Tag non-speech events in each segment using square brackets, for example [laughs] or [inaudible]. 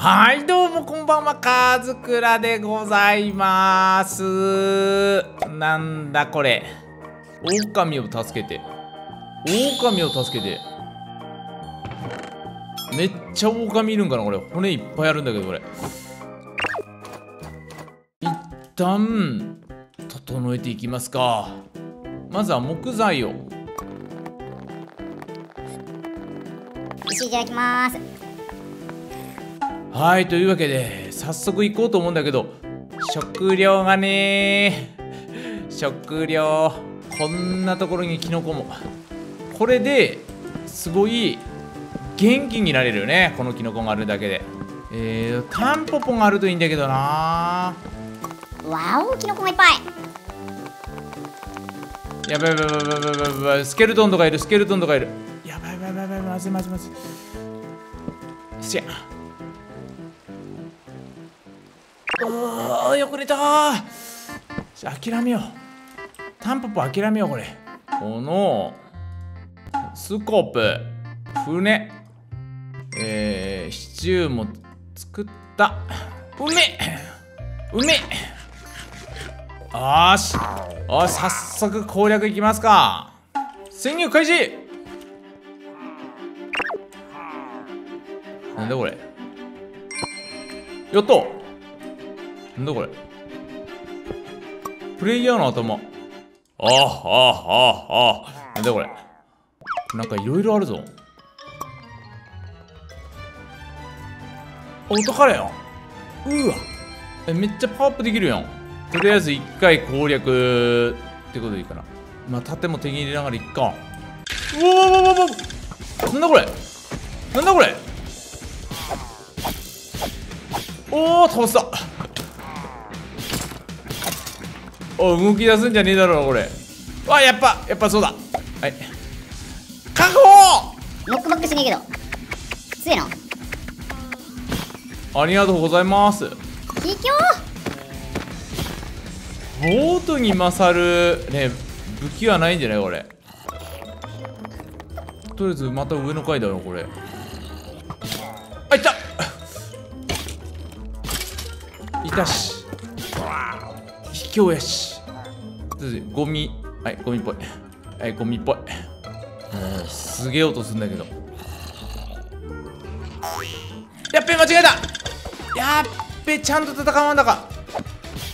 はいどうもこんばんはかずくらでございます。なんだこれ。狼を助けて。狼を助けて。めっちゃ狼いるんかなこれ。骨いっぱいあるんだけどこれ。一旦整えていきますか。まずは木材を。石いただきます。はいというわけで早速行こうと思うんだけど食料がね食料こんなところにキノコも。これですごい元気になれるよね。このキノコがあるだけで。えー、タンポポがあるといいんだけどな。わおキノコがいっぱい。やばいやばいやばいやばいやばいやばいスケルトンとかいるスケルトンとかいる。やばいやばいやばいやばいまずいまずいまずい。しゃおーよく寝たー。諦めよう。タンポポ諦めようこれ。このスコープ。船。えー、シチューも作った。うめえうめえよーしおい早速攻略いきますか。潜入開始。なんだこれ。やったなんだこれ？プレイヤーの頭。あああああなんだこれ？なんかいろいろあるぞ。お宝やんうわ。えめっちゃパワーアップできるやん。とりあえず1回攻略ってことでいいかな。まあ盾も手に入れながらいっか。うわわわわわ。なんだこれ？なんだこれ？おお倒した。お動き出すんじゃねえだろうこれ。わやっぱやっぱそうだ。はい。確保！ノックバックしねえけど強いの？ありがとうございます。卑怯ボートに勝るね武器はないんじゃないこれ。とりあえずまた上の階だろこれ。あいった！いたし。卑怯やしゴミはいゴミっぽい。[laughs] はいゴミっぽい。うんすげえ音すんだけど。やっべ間違えた。やっべちゃんと戦わんだか。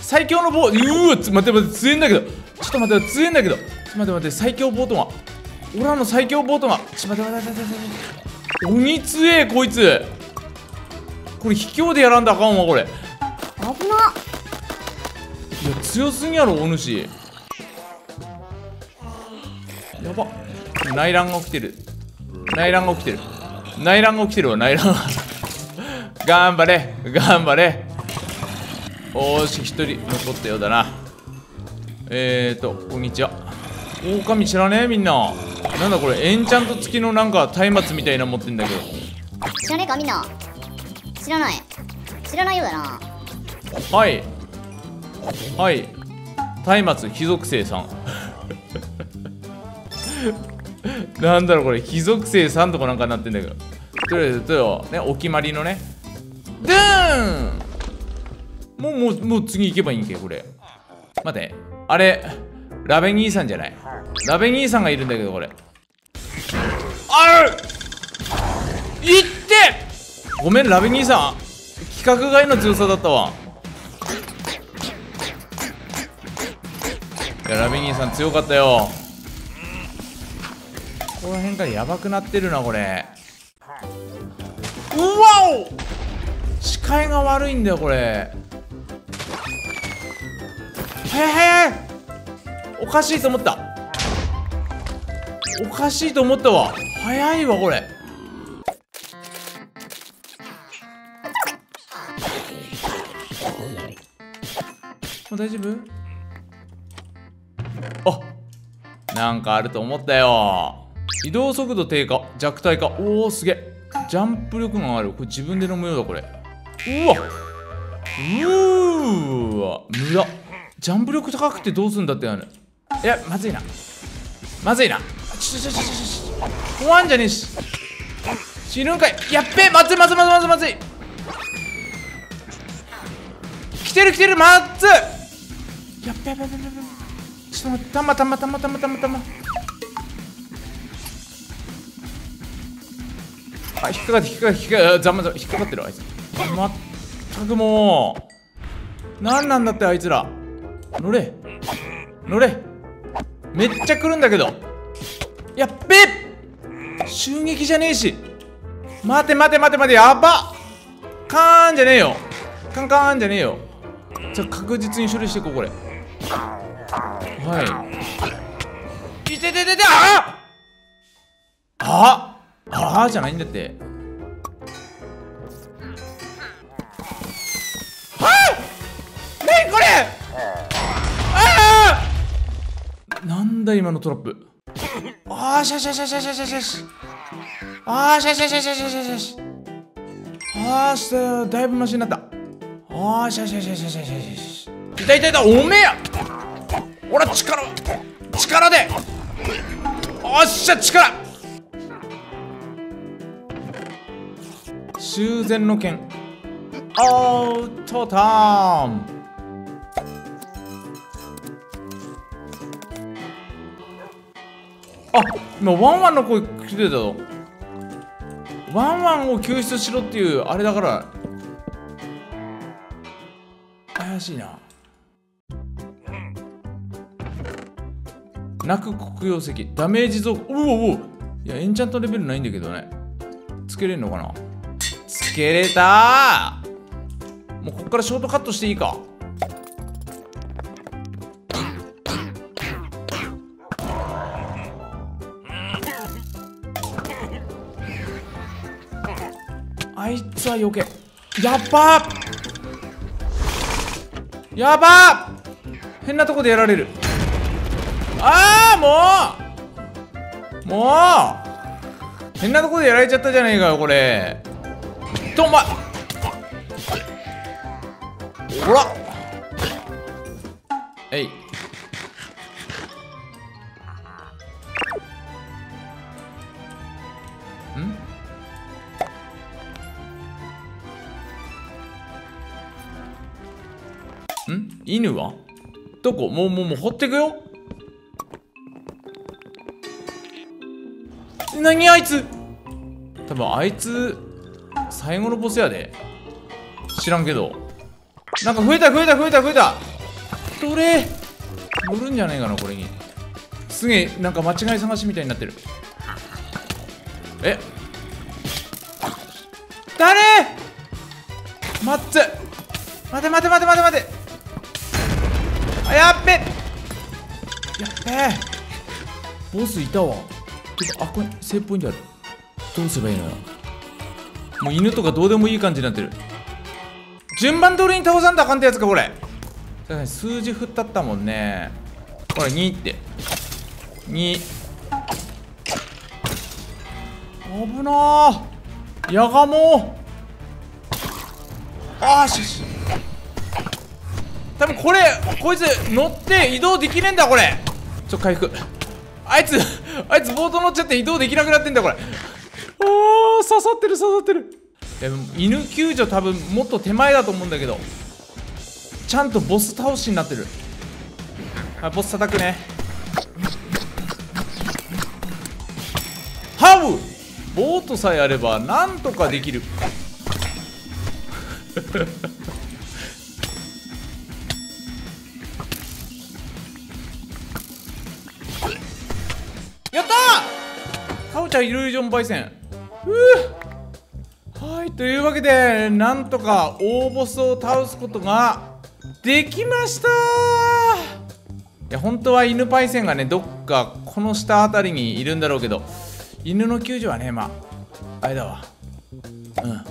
最強の棒うー待って待って強えんだけど。ちょっと待って強えんだけど。ちょっと待って待って最強ボートが。オラの最強ボートが。ちょっと待って待って待って待って。鬼強えこいつ。これ卑怯でやらんだあかんわこれ。い危なや強すぎやろお主やば。内乱が起きてる。内乱が起きてる。内乱が起きてるわ内乱が [laughs] 頑張れ。頑張れ。おーし一人残ったようだな。えーとこんにちは。狼知らねえみんな。なんだこれエンチャント付きのなんか松明みたいなの持ってんだけど。知らねえかみんな。知らない。知らないようだな。はい。はい。松明非属性さん [laughs] なんだろうこれ非属性さんとかなんかなってんだけど。とりあえずとねお決まりのね。ドーン！もうもうもう次行けばいいんけこれ。待って。あれラベ兄さんじゃない。ラベ兄さんがいるんだけどこれ。あるいって！ごめんラベ兄さん。規格外の強さだったわ。いやラベ兄さん強かったよ。ここら辺からやばくなってるなこれ。うわお！視界が悪いんだよこれ。早い早い。おかしいと思った。おかしいと思ったわ。早いわこれ。もう大丈夫？あなんかあると思ったよ移動速度低下弱体化。おおすげえ。ジャンプ力がある。これ自分で飲むようだこれ。うわ。うーわ。無駄ジャンプ力高くてどうすんだってある。いやまずいな。まずいな。ちょちょちょちょちょ。怖んじゃねえし。死ぬんかい。やっべまずいまずいまずいまずいまずい。来てる来てるまっつ。やっべやっべやっべやべちょっと待ってたまたまたまたまたまたま。あ引っかかって引っかかって引っかかってざまざま引っかかってるあいつ。まったくもう何なんだってあいつら。乗れ。乗れ。めっちゃ来るんだけど。やっべ襲撃じゃねえし。待て待て待て待てやばカーンじゃねえよ。カンカーンじゃねえよ。じゃ確実に処理していこうこれ。はい。いててててああああじゃないんだって。はいねこれ！ああなんだ今のトラップ。ああしゃしゃしゃしゃしゃしゃしゃし。ああしゃしゃしゃしゃしゃしゃし。ゃしああしただいぶマシになった。ああしゃしゃしゃしゃしゃしゃしゃいたいたい。たおめえや！ほら力力で。おっしゃ力。修繕の剣アウトタイムあ今ワンワンの声聞いてたぞ。ワンワンを救出しろっていうあれだから。怪しいな。泣く黒曜石。ダメージ増おおおいやエンチャントレベルないんだけどね。つけれんのかな。つけれた。もうこっからショートカットしていいか。あいつは余計やっばやば変なとこでやられる。ああもう。もう。変なとこでやられちゃったじゃねえかよこれ。とお前ほら。えい。ん？ん？犬は？どこ？もうもうもう掘ってくよ。何あいつ？多分あいつ最後のボスやで。知らんけど。なんか増えた増えた増えた増えた。どれ。乗るんじゃねえかなこれに。すげえなんか間違い探しみたいになってる。え？誰？待って待て待て待て待て待て。あやっべ。やっべ。ボスいたわ。あこれセーブポイントある。どうすればいいのよ。もう犬とかどうでもいい感じになってる。順番通りに倒さんとあかんってやつかこれ。確かに数字振ったったもんね。これ2って。2危なー。やがもあーしし。多分これこいつ乗って移動できねえんだこれ。ちょっと回復。あいつあいつボート乗っちゃって移動できなくなってんだこれ。あー刺さってる刺さってる。でも犬救助多分もっと手前だと思うんだけどちゃんとボス倒しになってる。はいボス叩くね。ハウ！ボートさえあればなんとかできる。[laughs] やったー！かおちゃんイリュージョン焙煎。はいというわけでなんとか大ボスを倒すことができました。いや本当は犬パイセンがねどっかこの下あたりにいるんだろうけど犬の救助はねまああれだわ。うん。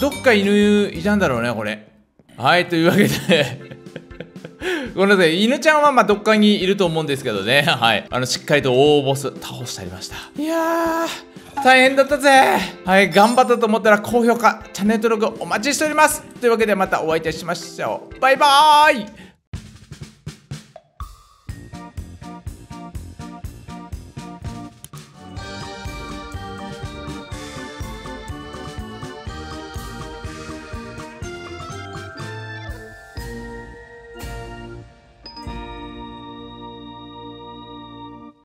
どっか犬いたんだろうねこれ。はいというわけで。[laughs] ごめんなさい。犬ちゃんはまあどっかにいると思うんですけどね。はい。あのしっかりと大ボス倒してありました。いやー。大変だったぜ。はい頑張ったと思ったら高評価チャンネル登録お待ちしております。というわけでまたお会いいたしましょう。バイバーイ。